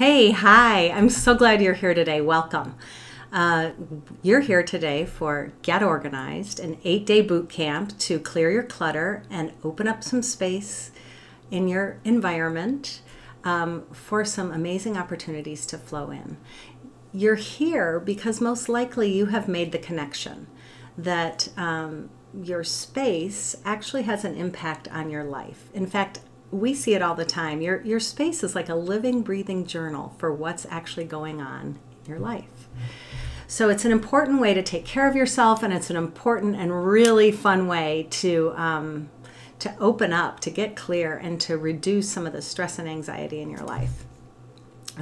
Hey, hi. I'm so glad you're here today. Welcome. Uh, you're here today for Get Organized, an eight day boot camp to clear your clutter and open up some space in your environment um, for some amazing opportunities to flow in. You're here because most likely you have made the connection that um, your space actually has an impact on your life. In fact, we see it all the time. Your your space is like a living, breathing journal for what's actually going on in your life. So it's an important way to take care of yourself, and it's an important and really fun way to um, to open up, to get clear, and to reduce some of the stress and anxiety in your life.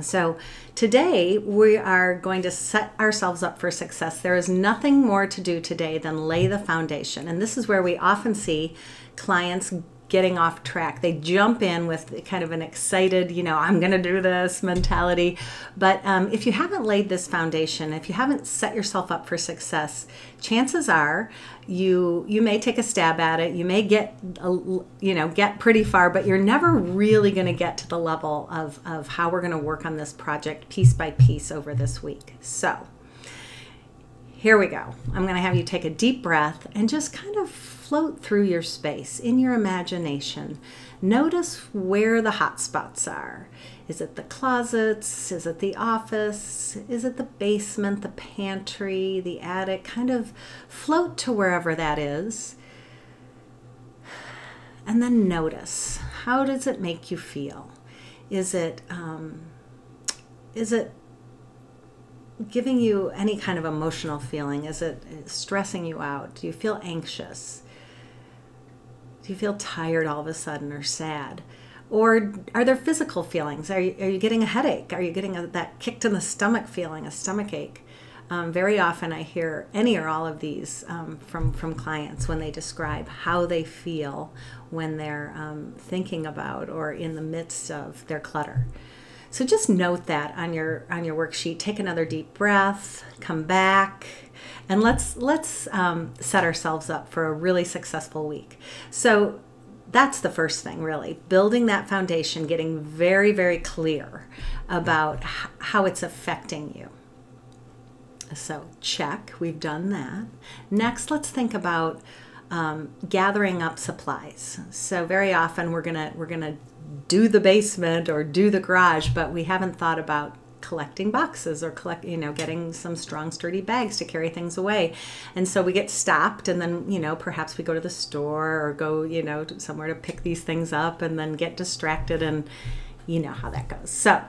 So, today we are going to set ourselves up for success. There is nothing more to do today than lay the foundation. And this is where we often see clients getting off track. They jump in with kind of an excited, you know, I'm going to do this mentality. But um, if you haven't laid this foundation, if you haven't set yourself up for success, chances are you you may take a stab at it. You may get a, you know get pretty far, but you're never really going to get to the level of of how we're going to work on this project piece by piece over this week. So here we go. I'm going to have you take a deep breath and just kind of float through your space in your imagination. Notice where the hot spots are. Is it the closets? Is it the office? Is it the basement, the pantry, the attic? Kind of float to wherever that is. And then notice how does it make you feel? Is it um, is it giving you any kind of emotional feeling? Is it stressing you out? Do you feel anxious? Do you feel tired all of a sudden or sad? Or are there physical feelings? Are you, are you getting a headache? Are you getting a, that kicked in the stomach feeling, a stomach ache? Um, very often I hear any or all of these um, from, from clients when they describe how they feel when they're um, thinking about or in the midst of their clutter. So just note that on your on your worksheet. Take another deep breath, come back, and let's let's um, set ourselves up for a really successful week. So that's the first thing, really, building that foundation, getting very very clear about how it's affecting you. So check, we've done that. Next, let's think about um, gathering up supplies. So very often we're gonna we're gonna do the basement or do the garage, but we haven't thought about collecting boxes or collect you know getting some strong sturdy bags to carry things away. And so we get stopped and then you know perhaps we go to the store or go you know somewhere to pick these things up and then get distracted and you know how that goes. So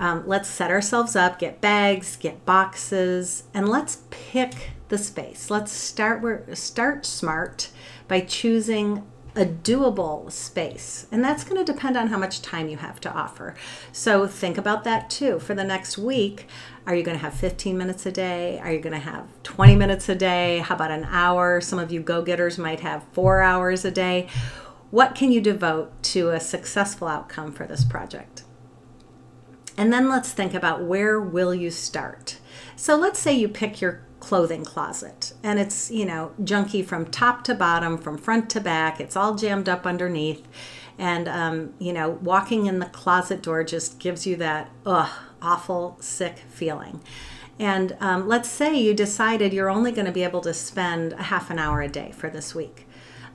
um, let's set ourselves up get bags get boxes and let's pick the space. Let's start where start smart by choosing a doable space. And that's going to depend on how much time you have to offer. So think about that too. For the next week, are you going to have 15 minutes a day? Are you going to have 20 minutes a day? How about an hour? Some of you go getters might have four hours a day. What can you devote to a successful outcome for this project? And then let's think about where will you start? So let's say you pick your clothing closet. And it's you know junky from top to bottom from front to back. It's all jammed up underneath. And um, you know walking in the closet door just gives you that ugh awful sick feeling. And um, let's say you decided you're only going to be able to spend a half an hour a day for this week.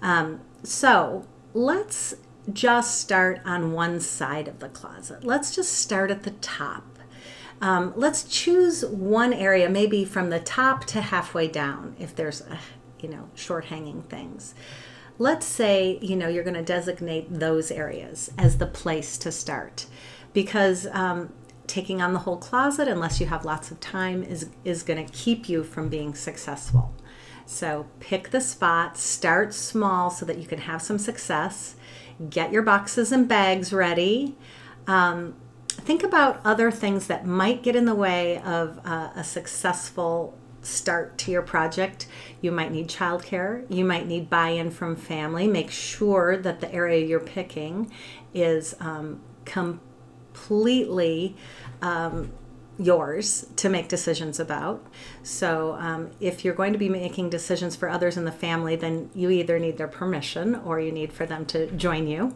Um, so let's just start on one side of the closet. Let's just start at the top um, let's choose one area, maybe from the top to halfway down, if there's, a, you know, short hanging things. Let's say, you know, you're going to designate those areas as the place to start because um, taking on the whole closet, unless you have lots of time, is, is going to keep you from being successful. So pick the spot, start small so that you can have some success. Get your boxes and bags ready. Um, think about other things that might get in the way of uh, a successful start to your project. You might need childcare. You might need buy in from family. Make sure that the area you're picking is um, completely um, yours to make decisions about. So, um, if you're going to be making decisions for others in the family, then you either need their permission or you need for them to join you.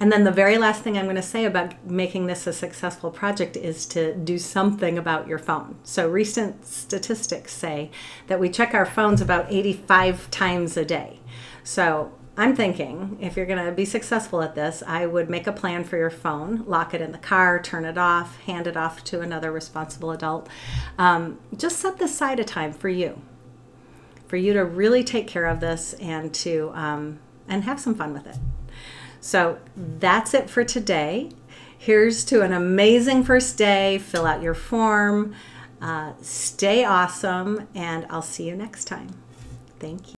And then the very last thing I'm going to say about making this a successful project is to do something about your phone. So recent statistics say that we check our phones about 85 times a day. So I'm thinking if you're going to be successful at this, I would make a plan for your phone, lock it in the car, turn it off, hand it off to another responsible adult. Um, just set aside a time for you, for you to really take care of this and to um, and have some fun with it. So that's it for today. Here's to an amazing first day. Fill out your form. Uh, stay awesome, and I'll see you next time. Thank you.